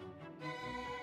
Música